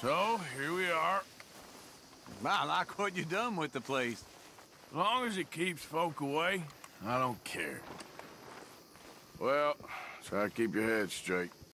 So, here we are. I like what you done with the place. As long as it keeps folk away, I don't care. Well, try to keep your head straight.